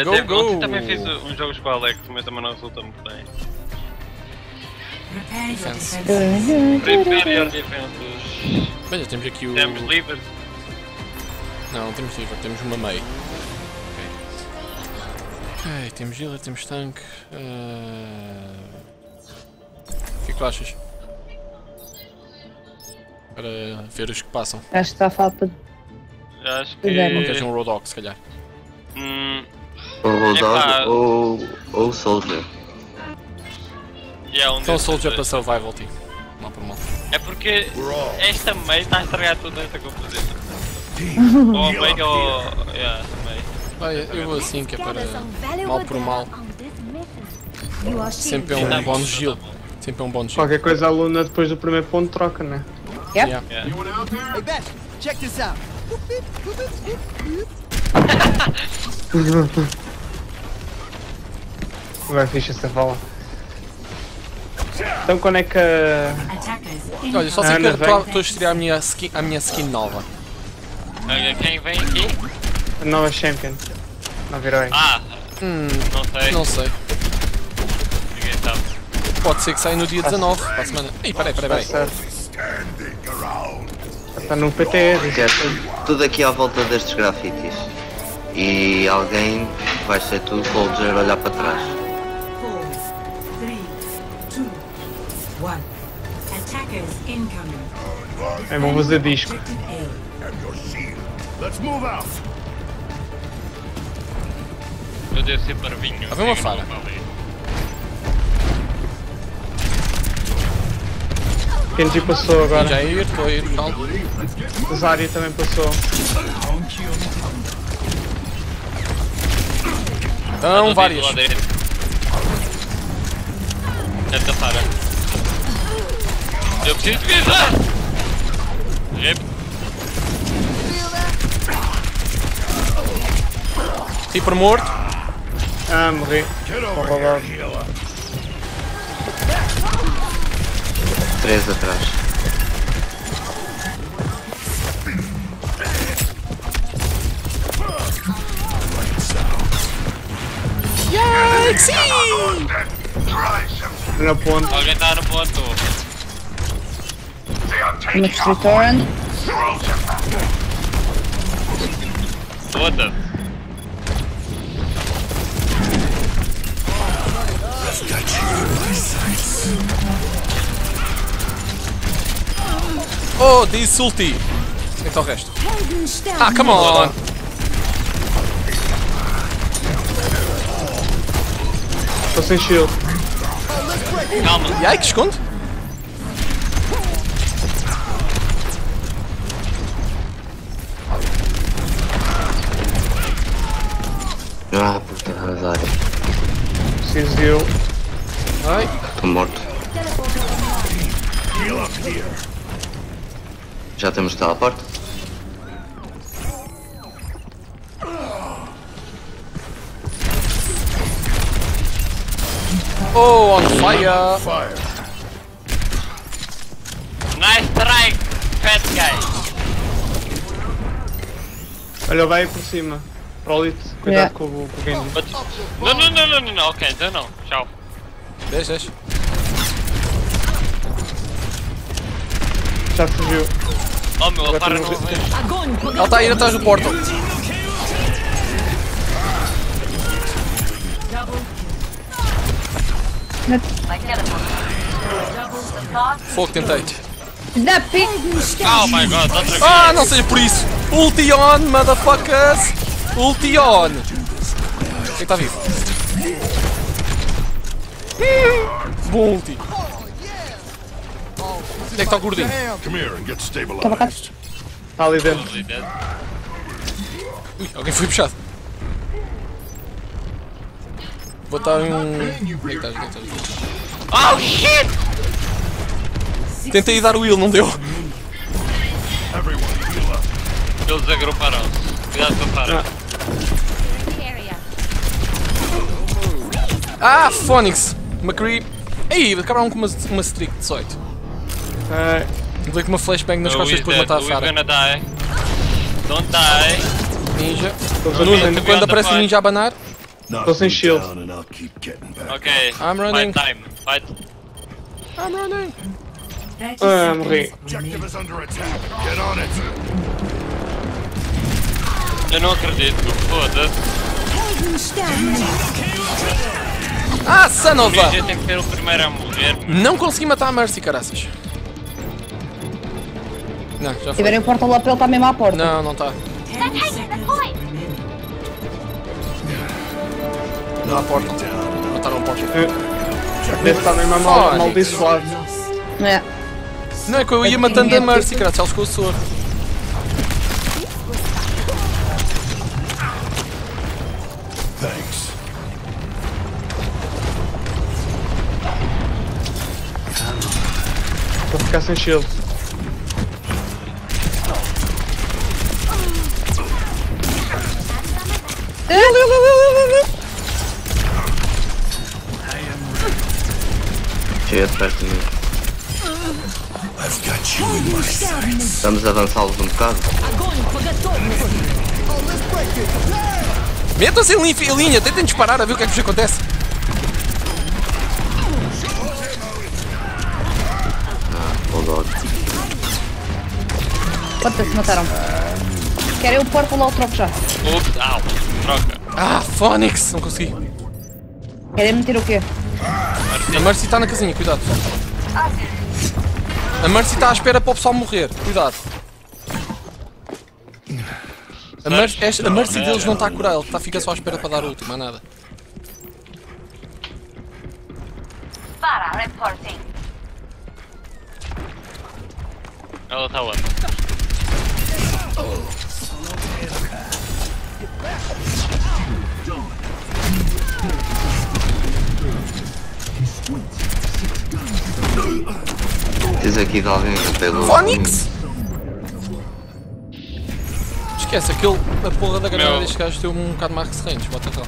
E Go, até go. ontem também fiz uns jogos com o Alex, mas também não resulta muito bem. Defense. Prepare defenses. Bem, já temos aqui o. Temos livre. Não, não temos livre, temos uma meio. Ok, Ok, temos healer, temos tanque. eh, O que é que tu achas? Para ver os que passam. Acho que está a falta de. Acho Fizeram. Ou queres que. um Roadhog, se calhar. Hum, Ou Epá. ou, ou Soldier. yeah, um Então desses Soldier para. Survival Team. Mal por mal. É porque esta meio está a estragar tudo nesta composição. ou a meio ou. Yeah, meio. Vai, eu vou assim que é para. Mal por mal. Sempre é um bónus heal. Sempre é um bónus heal. Qualquer coisa a Luna depois do primeiro ponto troca, né? Yep. Yeah. Yeah. Hey, Beth, check this out. Vai fixe essa fala. Então quando é que. a- Olha, só sei que estou a estrear a minha skin, a minha skin nova. Olha, Quem vem aqui? a nova Champion? Não virou aí. Ah, Hum, não sei. não sei. Ninguém sabe. Pode ser que saia no dia 19, para a semana. Ih, peraí, peraí, Está peraí. Está no PTR. É tudo, aqui à volta destes grafites. E alguém vai ser tu, Soldier, olhar para trás. É bom fazer disco. Eu devo ser parvinho. Havia uma falha. Kenji passou agora. Já ir, estou a ir, calma. Zarya também passou. Então, várias. Esta Sara. Eu preciso de vida! Rip. Reaper morto. Ah, morri. Vou roubar. Três atrás. Na ponte. Alguém está no ponto. Next return. Toda. Oh, disse ulti. Então o resto. Ah, come on. Estou sem shield. Calma. E aí, que esconde? Ah, puta, Zarya. Preciso de eu. Ai, Estou morto. Já temos teleporte? oh, on fire. Nice strike, fat guy. Olha, vai aí por cima. Prolito, cuidado Yeah. com, o- Genji. Não, não, não, não, não, não, ok, então não. Tchau. Deixa, deixa. Já fugiu. Oh meu, Agora para não vejo. Ela está a ir atrás do portal. Fogo, tentei. Da. Oh my god, outra vez. Ah, não seja por isso. Ulti on, motherfuckers. Ulti on. Quem é está vivo? Bom ulti. Onde é que está o gordinho? Estava cá. Está ali dentro. Ui, alguém foi puxado. Vou estar um. Oh shit! Tentei dar o heal, não deu. Eles agruparam-se. Cuidado com a Ah, Phoenix! McCree. Ei, acabaram com uma, uma streak de 18. Ah, Levei com uma flashbang nas costas is depois matar a Sarah. gonna die? Don't die. Ninja. estou defender. quando aparece o ninja a banar, Tô sem shield. Ok, I'm running. fight time, fight. I'm running. 30 Ah, morri. Eu não acredito, foda-se. Ah, son O of a... Ninja tem que ser o primeiro a morrer. Não consegui matar a Mercy, caraças. Não, já Se foi. tiverem o portal lá para ele, está mesmo à porta. Não, não está. 10 seconds remaining. Não há porta. Mataram a porta. Deve estar mesmo a mal, amaldiçoado. É. Não é que eu ia matando a Mercy, caraças. Ela ficou a soro. Ficar sem shield. Cheio atrás de mim. Vamos avançá-los um bocado. Metam-se em linha, em linha, tentem disparar a ver o que é que vos acontece. Quantas mataram? Querem o portal lá ou troco já? Ups, au, troca. Ah, Phoenix! Não consegui. Querem meter o quê? A Mercy está na casinha, cuidado. A Mercy está à espera para o pessoal morrer, cuidado. A, Mer esta- a Mercy deles não está a curar, ele está, fica só à espera para dar o último, mais nada. Ela está onde? Preciso aqui de alguém que pegou. Onix! Esquece, aquele. A porra da granada deste gajo tem um bocado mais recente. bota cá.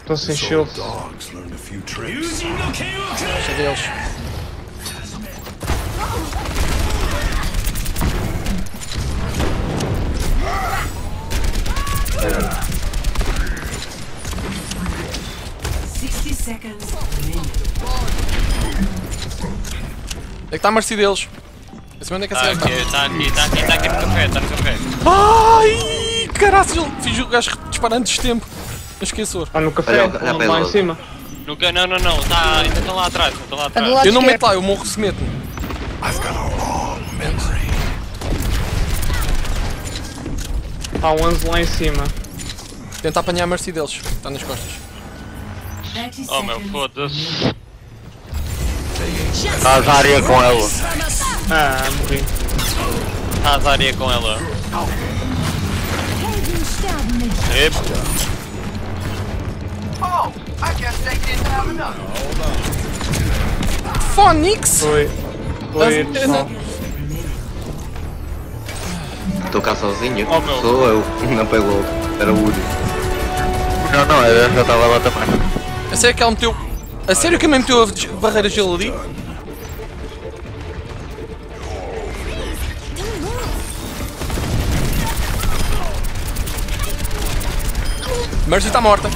Estou sem shield. Cadê eles? 30 seconds. É que está a mercê deles. Esse onde é que esse está. Está aqui, está aqui, está tá tá aqui no café, está no café. Ai, caraças, ele fiz o gajo disparando destempo. Eu esqueci. Ah, no café, está lá, em cima. Não, não, não, tá, ainda tá lá atrás, lá atrás. Eu não meto lá, eu morro se meto. I've got a long memory. Há lá em cima. Tenta apanhar a mercy deles, está nas costas. 30 Oh meu, foda-se. Área com ela. Ah, morri. Área com ela. Epa. Phoenix! Foi. Foi Ah, pessoal. Estou cá sozinho. Oh, meu. Sou eu. Não pegou. Era o único. Não, não, eu já estava lá também. A sério que ela meteu. A sério que a mãe meteu a barreira de gelo ali? Mercy está morta.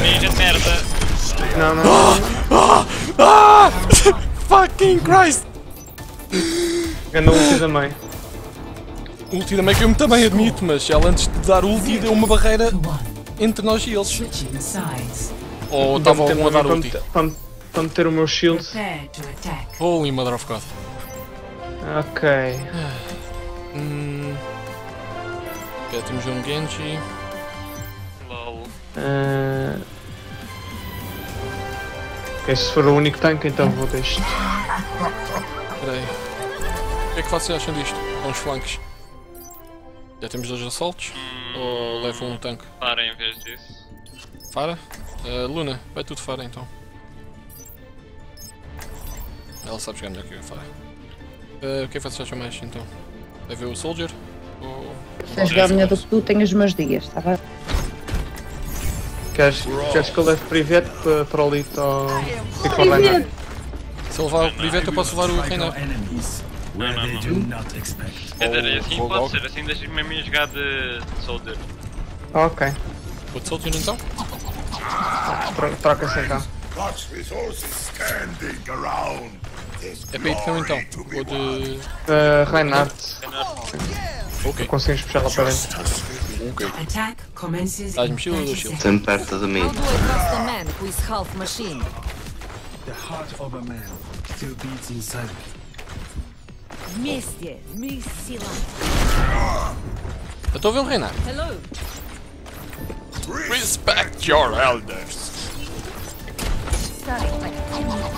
Ninja de merda. Não, não. Ah! Fucking Christ! Ganhou o ulti da mãe. O ulti também caiu-me também, admito, mas ela antes dar ulti deu uma barreira entre nós e eles. Ou estava algum a dar meter- para- meter o meu shield. Holy mother of God. Ok. Hum... Ok, temos um Genji. Lol. Ah, Ok, se for o único tanque, então vou deste. Espera aí. O que é que vocês acham disto? Com os flancos? Já temos dois assaltos? Ou levam um tanque? Para em vez disso. Fara? Eh, Luna, vai tudo Fara então. Ela sabe jogar melhor que eu, Fara. Eh, o que é que vocês acham mais então? Vai ver o Soldier? Ou... Se és jogar melhor do que tu, tenho os meus dias, está bem? Queres, queres que eu leve private para, para ali ou? Se ele levar o Privete, eu posso levar o Reinar. Do not expect. Quer dizer, assim vou pode ser, assim deixas-me mesmo a jogar de de soldier. Ok. Vou de Soldier então? Tro- Troca-se então. É para ir de não então? Ou de. Uh, Reinhardt. Ok. Conseguimos puxar lá para dentro. Ok. In shield ou 30 shield? Sempre perto de mim. Do? The heart of a man still beats inside me. Mister, missila. Eu tô ouvindo o Renato. Hello. Respect your elders.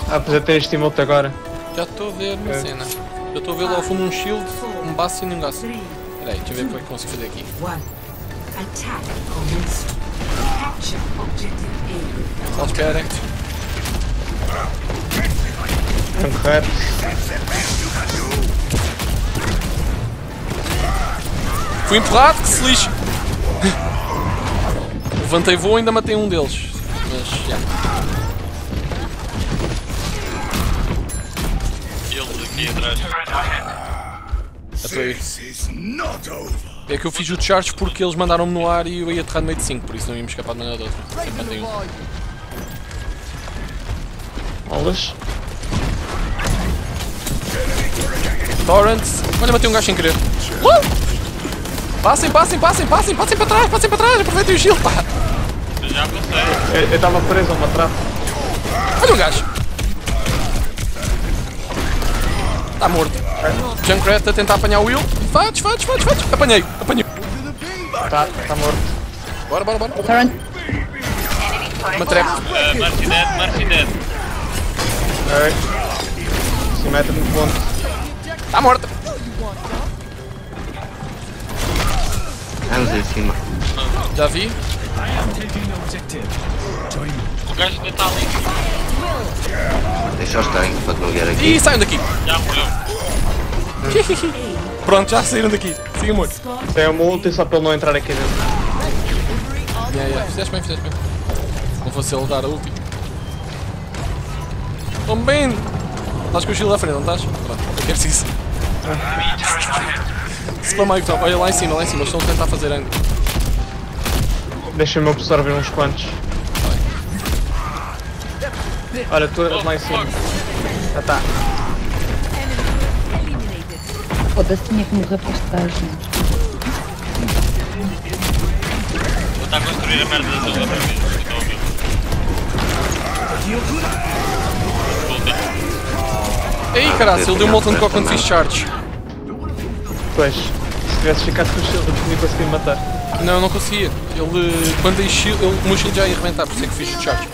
Ah, precisa ter este emote agora. Já estou a ver a é. cena. Já estou a ver lá ao fundo um shield, um baço e um gaço. Peraí, deixa eu ver o é que eu consigo fazer aqui. Só espera. É Vamos correr. Fui empurrado, que se lixe! Levantei voo e ainda matei um deles. Mas, já. Aqui atrás. É que eu fiz o charge porque eles mandaram-me no ar e eu ia aterrar no meio de 5, por isso não íamos escapar de maneira de outra. Sempre mandei um. Bolas. Torrent! Olha, matei um gajo sem querer. Uh! Passem, passem, passem, passem, passem para trás, passem para trás, aproveitem o shield, pá! Eu já passei. Eu estava preso a uma trave. Olha um gajo! Está morto. Junkrat a tentar apanhar o Will. Fates, fates, fates, fates. Apanhei, apanhei. Tá, tá morto. Bora, bora, bora. Torrent. Uma trap. Uh, dead, Marcy dead. Ok. Se mete no ponto. Está morta. The objective. Join me. O gajo ainda está ali. Deixa os tanques para vier aqui. Ih, saiam daqui. Já morreu. Pronto, já saíram daqui. Sigam muito. Tem uma ulti só para ele não entrar aqui dentro. Yeah, yeah. Fizeste bem, fizeste bem. Não fosse ele dar a ulti. Tome bem. Estás com o shield à frente, não estás? Pronto, eu quero isso. Spamai então. Olha lá em cima, lá em cima. Eles estão a tentar fazer ângulo. Deixa-me absorver uns quantos. Olha, tu eras lá em cima. Já tá. Foda-se, tinha que morrer para este gajo. Vou estar a construir a merda da outra vez. Estou a ouvir. Ei, caralho, ele deu um molten cock quando fiz charge. Pois. Se tivesse ficado com o shield, eu tinha conseguido matar. Não, não conseguia. Ele, quando dei shield, ele, o meu shield já ia arrebentar, por isso é que fiz o charge.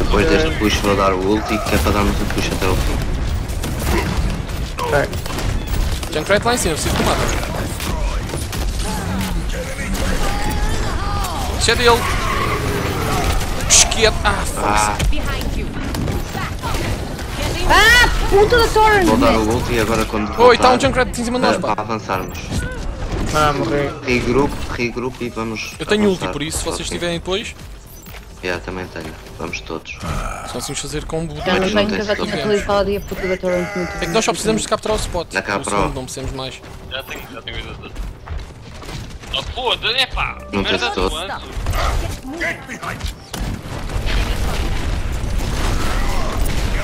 Depois deste push vou dar o ulti que é para darmos o push até o fim. Ok. Junkrat lá em cima, preciso tomar. Isso é dele. Esquerda. Ah, Ah, Ah, puta da Torrent! vou dar o ulti e agora quando Oi, está um voltar, Junkrat em cima de nós, eh, pá. para avançarmos. Ah, morri. Regroup, regroup e vamos Eu tenho ulti, avançar. por isso, se vocês tiverem depois, Yeah, também tenho. Vamos todos. se conseguimos fazer combo. Já não não tenho que eu já tinha atualizado e a puta da Torrent muito. É que nós só precisamos de capturar o spot. Na segundo, não precisamos mais. Já tenho, já tenho ido tudo. Oh foda, é pá. Não tens do todo. anjo.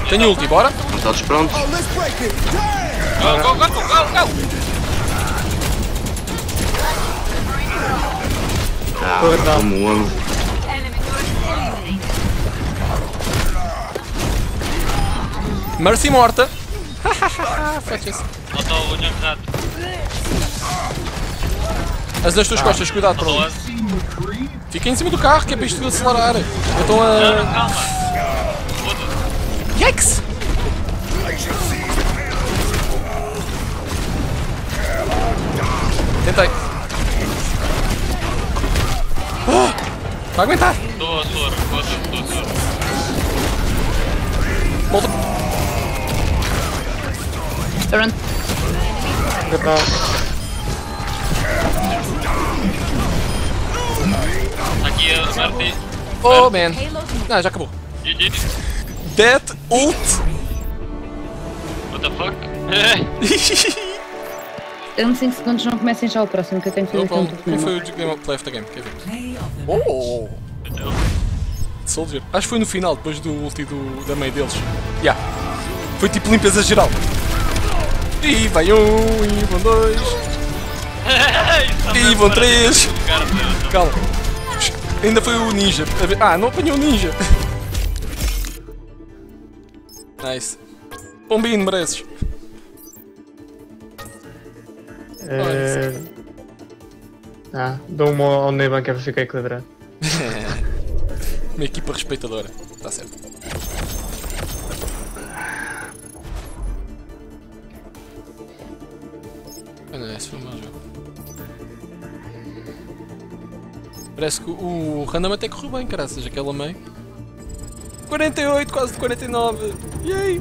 Tenho ulti, bora? Estão todos prontos? Go, go, go, go, go, go. Ah, como 11. Mercy morta. Não o Junkrat. As das tuas costas, cuidado, pronto. Fica em cima do carro, que é para isto acelerar. Eu estou Não, a. não, calma. Yikes! Tentei. Ah, vai aguentar. Foda-se, estou a soro. Volta. Já tá. Marty. Oh man. Não, já acabou. GG. Ult. What the fuck? Dando 5 segundos, não comecem já o próximo, que eu tenho que fazer Opa, quem foi o Game of Play of the Game? Quer ver? Oh! Soldier. Acho que foi no final, depois do ulti do, da meio deles. Yeah. Foi tipo limpeza geral. E vai um, e vão dois, e vão três. Calma. Ainda foi o ninja. Ah, não apanhou o ninja. Nice. Pombinho, mereces. Eh, Ah, dou uma ao Neiban que é para ficar equilibrado. Uma equipa respeitadora. Tá certo. Ah, não, esse foi um jogo. Parece que o random até correu bem, caraças, aquela meio. 48, quase de 49. Yay!